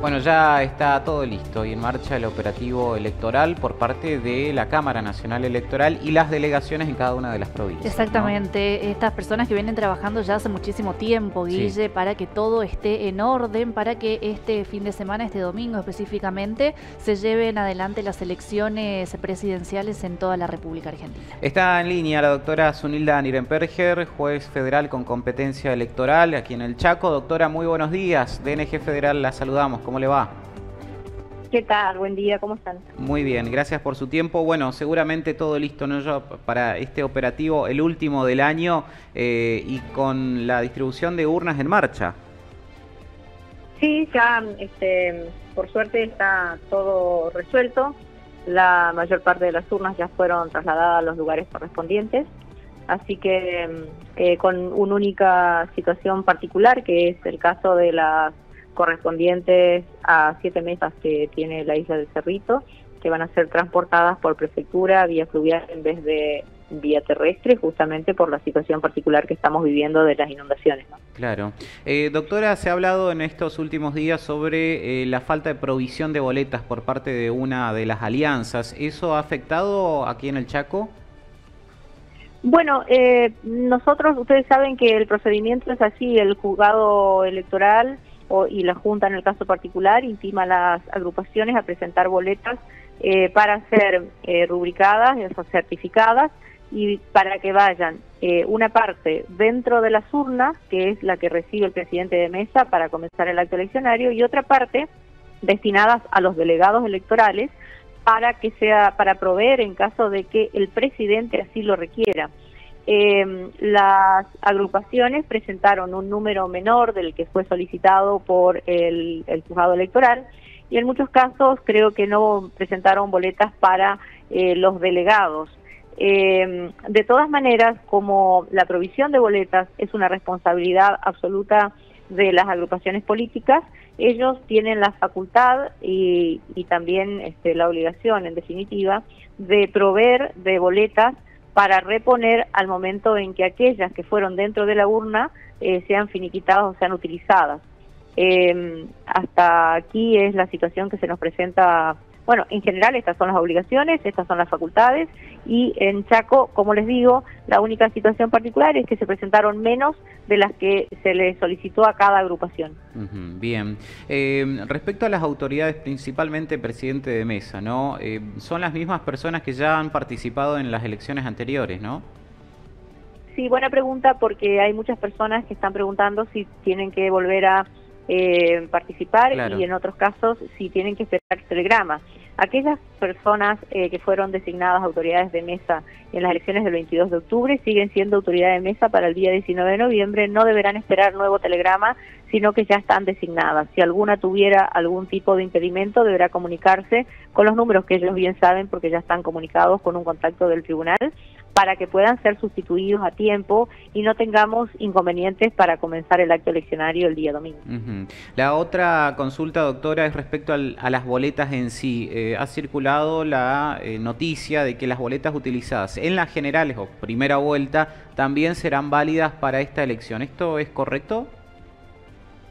Bueno, ya está todo listo y en marcha el operativo electoral por parte de la Cámara Nacional Electoral y las delegaciones en cada una de las provincias. Exactamente, estas personas que vienen trabajando ya hace muchísimo tiempo, Guille, para que todo esté en orden, para que este fin de semana, este domingo específicamente, se lleven adelante las elecciones presidenciales en toda la República Argentina. Está en línea la doctora Sunilda Nirenperger, juez federal con competencia electoral aquí en el Chaco. Doctora, muy buenos días. DNG Federal, la saludamos. ¿Cómo le va? ¿Qué tal? Buen día, ¿cómo están? Muy bien, gracias por su tiempo. Bueno, seguramente todo listo ¿no? Yo, para este operativo, el último del año, eh, y con la distribución de urnas en marcha. Sí, ya, este, por suerte está todo resuelto. La mayor parte de las urnas ya fueron trasladadas a los lugares correspondientes. Así que eh, con una única situación particular, que es el caso de las correspondientes a siete mesas que tiene la isla del Cerrito, que van a ser transportadas por prefectura vía fluvial en vez de vía terrestre, justamente por la situación particular que estamos viviendo de las inundaciones. Claro. Eh, doctora, se ha hablado en estos últimos días sobre eh, la falta de provisión de boletas por parte de una de las alianzas. ¿Eso ha afectado aquí en el Chaco? Bueno, eh, nosotros, ustedes saben que el procedimiento es así, el juzgado electoral y la Junta en el caso particular intima a las agrupaciones a presentar boletas eh, para ser eh, rubricadas, o certificadas, y para que vayan eh, una parte dentro de las urnas, que es la que recibe el presidente de mesa para comenzar el acto eleccionario, y otra parte destinadas a los delegados electorales para que sea para proveer en caso de que el presidente así lo requiera. Eh, las agrupaciones presentaron un número menor del que fue solicitado por el, juzgado electoral y en muchos casos creo que no presentaron boletas para eh, los delegados. Eh, de todas maneras, como la provisión de boletas es una responsabilidad absoluta de las agrupaciones políticas, ellos tienen la facultad y, también este, la obligación, en definitiva, de proveer de boletas para reponer al momento en que aquellas que fueron dentro de la urna eh, sean finiquitadas o sean utilizadas. Eh, hasta aquí es la situación que se nos presenta bueno, en general estas son las obligaciones, estas son las facultades y en Chaco, como les digo, la única situación particular es que se presentaron menos de las que se le solicitó a cada agrupación. bien. Eh, respecto a las autoridades, principalmente presidente de mesa, ¿no? Eh, son las mismas personas que ya han participado en las elecciones anteriores, ¿no? Sí, buena pregunta porque hay muchas personas que están preguntando si tienen que volver a eh, participar y en otros casos si tienen que esperar telegrama. Aquellas personas eh, que fueron designadas autoridades de mesa en las elecciones del 22 de octubre siguen siendo autoridades de mesa para el día 19 de noviembre, no deberán esperar nuevo telegrama, sino que ya están designadas. Si alguna tuviera algún tipo de impedimento, deberá comunicarse con los números que ellos bien saben porque ya están comunicados con un contacto del tribunal para que puedan ser sustituidos a tiempo y no tengamos inconvenientes para comenzar el acto eleccionario el día domingo. La otra consulta, doctora, es respecto a las boletas en sí. Eh, ha circulado la eh, noticia de que las boletas utilizadas en las generales o primera vuelta también serán válidas para esta elección. ¿Esto es correcto?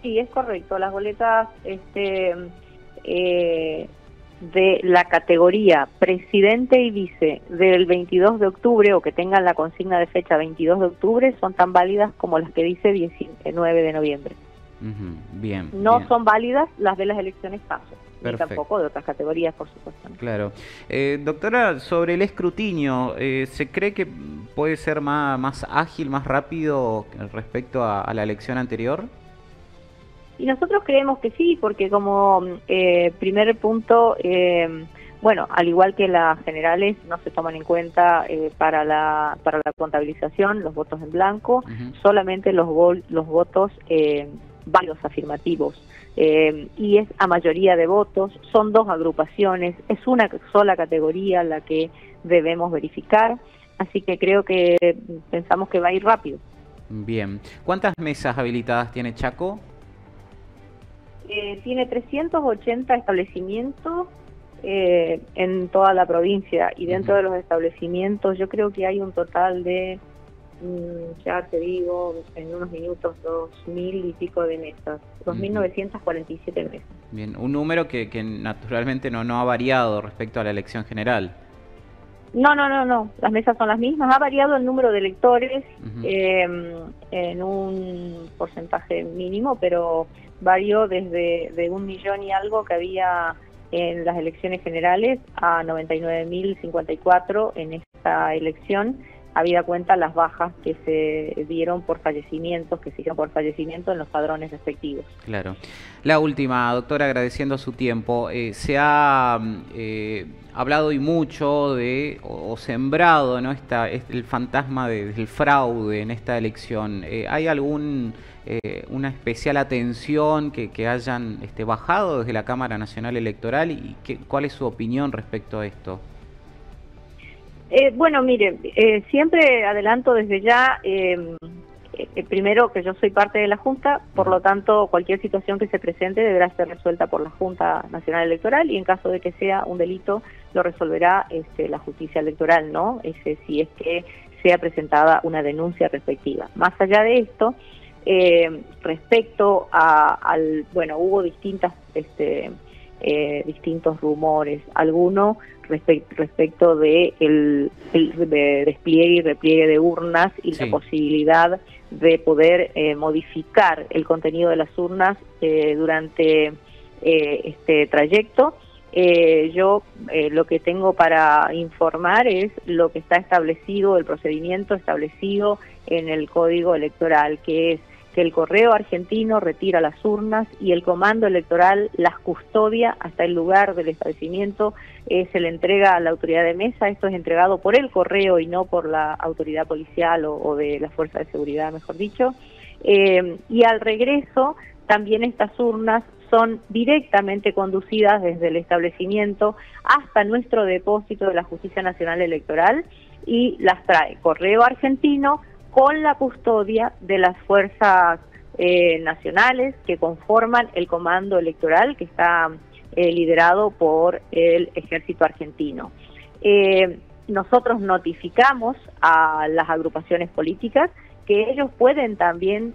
Sí, es correcto. Las boletas este, eh, de la categoría presidente y vice del 22 de octubre o que tengan la consigna de fecha 22 de octubre son tan válidas como las que dice 19 de noviembre. bien. No son válidas las de las elecciones paso. Y tampoco de otras categorías, por supuesto. Claro. Eh, doctora, sobre el escrutinio, eh, ¿se cree que puede ser más, más ágil, más rápido respecto a la elección anterior? Y nosotros creemos que sí, porque como eh, primer punto, eh, bueno, al igual que las generales, no se toman en cuenta eh, para, la, para la contabilización los votos en blanco, solamente los, los votos varios afirmativos. y es a mayoría de votos, son dos agrupaciones, es una sola categoría la que debemos verificar, así que creo que pensamos que va a ir rápido. Bien, ¿cuántas mesas habilitadas tiene Chaco? Eh, tiene 380 establecimientos eh, en toda la provincia y dentro de los establecimientos yo creo que hay un total de mm, ya te digo, en unos minutos, dos mil y pico de mesas, 2.947 mesas. Bien, un número que, que naturalmente no, no ha variado respecto a la elección general. No, no, no, no. Las mesas son las mismas. Ha variado el número de electores em, en un porcentaje mínimo, pero varió desde de un millón y algo que había en las elecciones generales a 99.054 en esta elección habida cuenta las bajas que se dieron por fallecimientos, que se hicieron por fallecimiento en los padrones respectivos. Claro. La última, doctora, agradeciendo su tiempo. Eh, se ha eh, hablado y mucho de, o, sembrado, ¿no? Esta, el fantasma del fraude en esta elección. Eh, ¿Hay algún una especial atención que, que hayan este, bajado desde la Cámara Nacional Electoral y qué, cuál es su opinión respecto a esto? Eh, bueno, mire, eh, siempre adelanto desde ya, em, eh, primero que yo soy parte de la Junta, por lo tanto cualquier situación que se presente deberá ser resuelta por la Junta Nacional Electoral y en caso de que sea un delito lo resolverá este, la justicia electoral, ¿no? Ese, si es que sea presentada una denuncia respectiva. Más allá de esto, em, respecto a, al, bueno, hubo distintas, este, distintos rumores, algunos respecto de el, despliegue y repliegue de urnas y la posibilidad de poder eh, modificar el contenido de las urnas eh, durante eh, este trayecto. yo lo que tengo para informar es lo que está establecido, el procedimiento establecido en el Código Electoral, que es que el correo argentino retira las urnas y el comando electoral las custodia hasta el lugar del establecimiento, eh, se le entrega a la autoridad de mesa, esto es entregado por el correo y no por la autoridad policial o, de la fuerza de seguridad, mejor dicho, eh, y al regreso también estas urnas son directamente conducidas desde el establecimiento hasta nuestro depósito de la Justicia Nacional Electoral y las trae correo argentino con la custodia de las fuerzas eh, nacionales que conforman el comando electoral que está eh, liderado por el ejército argentino. Eh, nosotros notificamos a las agrupaciones políticas que ellos pueden también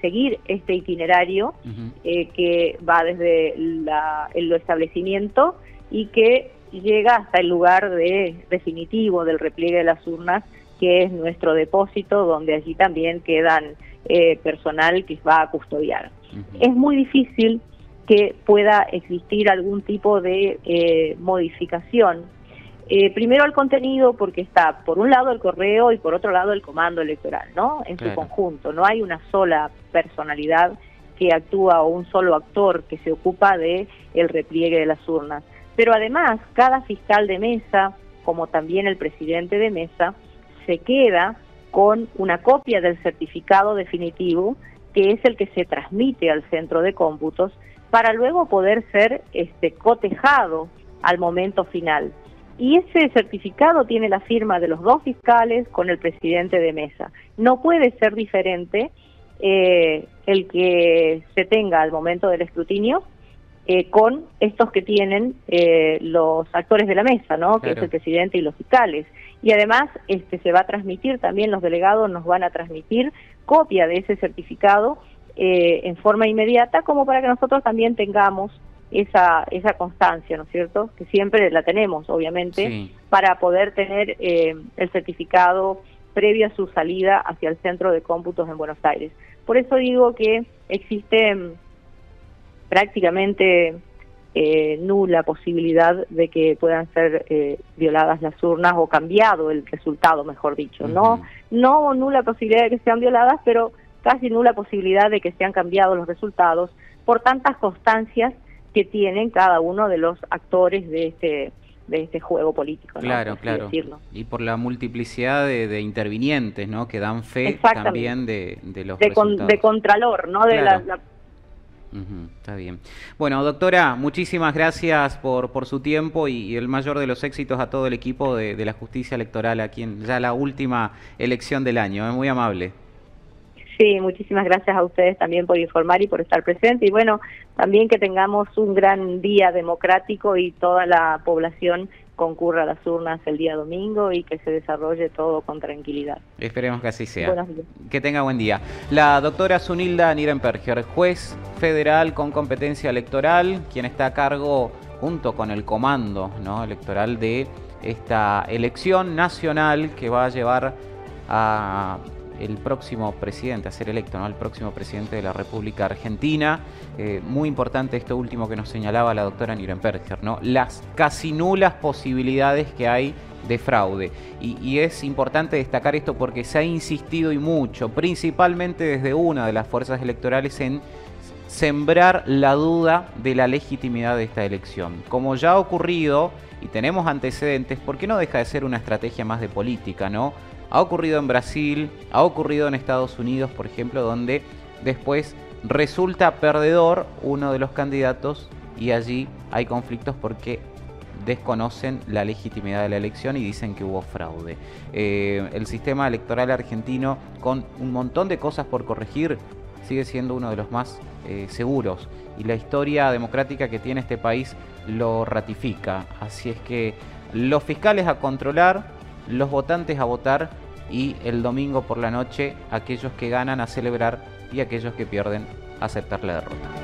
seguir este itinerario que va desde el establecimiento y que llega hasta el lugar de, definitivo del repliegue de las urnas que es nuestro depósito, donde allí también quedan eh, personal que va a custodiar. Es muy difícil que pueda existir algún tipo de eh, modificación. Eh, primero el contenido, porque está por un lado el correo y por otro lado el comando electoral, ¿no? En su conjunto. No hay una sola personalidad que actúa o un solo actor que se ocupa de el repliegue de las urnas. Pero además, cada fiscal de mesa, como también el presidente de mesa, se queda con una copia del certificado definitivo, que es el que se transmite al centro de cómputos, para luego poder ser este, cotejado al momento final. Y ese certificado tiene la firma de los dos fiscales con el presidente de mesa. No puede ser diferente eh, el que se tenga al momento del escrutinio eh, con estos que tienen eh, los actores de la mesa, ¿no? Que es el presidente y los fiscales. Y además este, se va a transmitir, también los delegados nos van a transmitir copia de ese certificado eh, en forma inmediata, como para que nosotros también tengamos esa, esa constancia, ¿no es cierto? Que siempre la tenemos, obviamente, para poder tener el certificado previo a su salida hacia el centro de cómputos en Buenos Aires. Por eso digo que existe prácticamente eh, nula posibilidad de que puedan ser eh, violadas las urnas o cambiado el resultado, mejor dicho. No, no nula posibilidad de que sean violadas, pero casi nula posibilidad de que sean cambiados los resultados por tantas constancias que tienen cada uno de los actores de este de este juego político. Claro, claro. Y por la multiplicidad de, intervinientes, ¿no? Que dan fe también de, los de, de contralor, ¿no? De la, está bien. Bueno, doctora, muchísimas gracias por, por su tiempo y, el mayor de los éxitos a todo el equipo de, la justicia electoral aquí en ya la última elección del año. Es ¿eh? muy amable. Sí, muchísimas gracias a ustedes también por informar y por estar presente. Y bueno, también que tengamos un gran día democrático y toda la población concurra a las urnas el día domingo y que se desarrolle todo con tranquilidad. Esperemos que así sea. Que tenga buen día. La doctora Sunilda Nirenperger, juez federal con competencia electoral, quien está a cargo junto con el comando ¿no? electoral de esta elección nacional que va a llevar a el próximo presidente a ser electo, ¿no? el próximo presidente de la República Argentina. Eh, muy importante esto último que nos señalaba la doctora Nirenberger, ¿no? las casi nulas posibilidades que hay de fraude. Y, y, es importante destacar esto porque se ha insistido y mucho, principalmente desde una de las fuerzas electorales, en sembrar la duda de la legitimidad de esta elección. Como ya ha ocurrido y tenemos antecedentes, ¿por qué no deja de ser una estrategia más de política, no? Ha ocurrido en Brasil, ha ocurrido en Estados Unidos, por ejemplo, donde después resulta perdedor uno de los candidatos y allí hay conflictos porque desconocen la legitimidad de la elección y dicen que hubo fraude. Eh, el sistema electoral argentino, con un montón de cosas por corregir, sigue siendo uno de los más eh, seguros y la historia democrática que tiene este país lo ratifica. Así es que los fiscales a controlar, los votantes a votar y el domingo por la noche aquellos que ganan a celebrar y aquellos que pierden a aceptar la derrota.